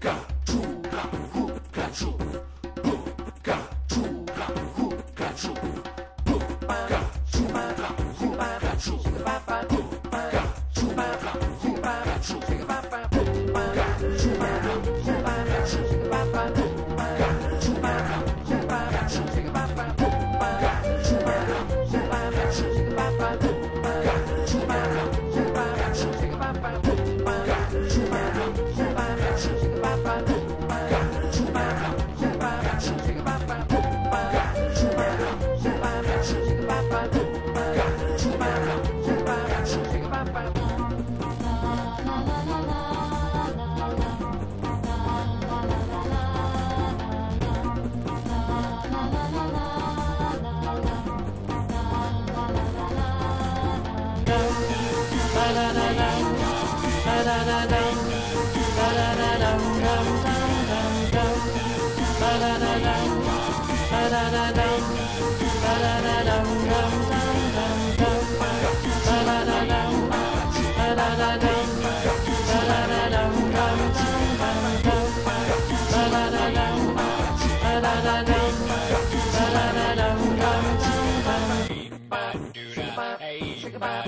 Go! Shake a bop,